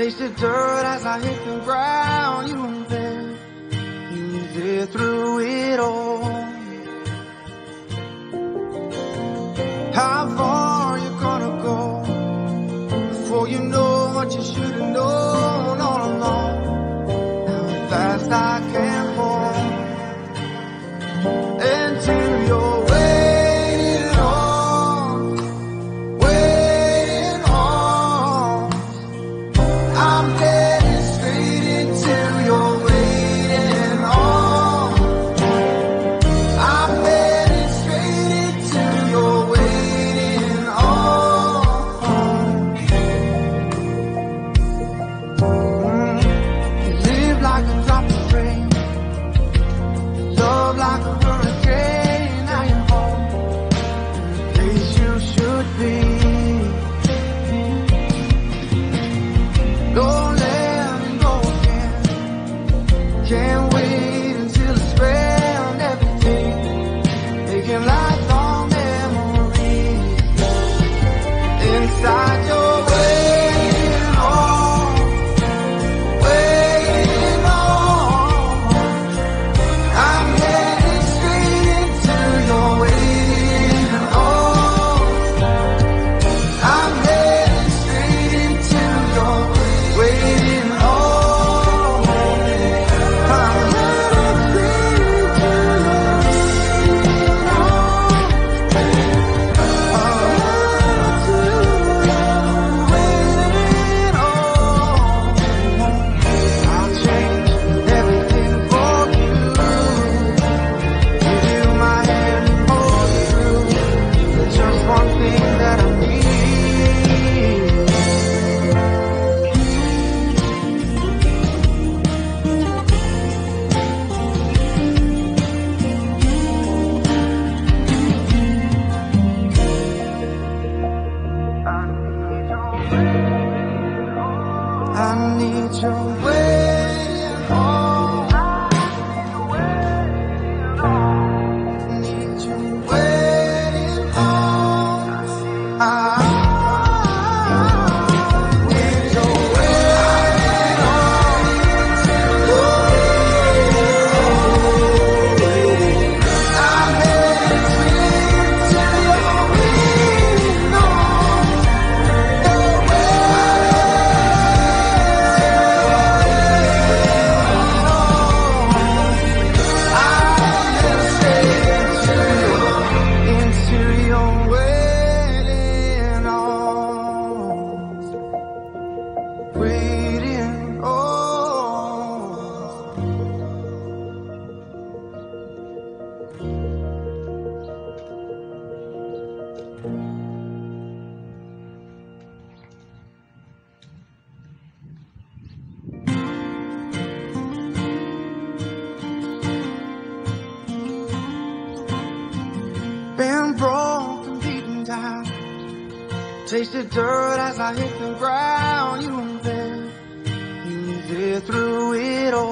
taste the dirt as I hit the ground. You were there, you were there through it all. I've love like a I need your way. Been broken, beaten down. Tasted dirt as I hit the ground. You were there. You were there through it all.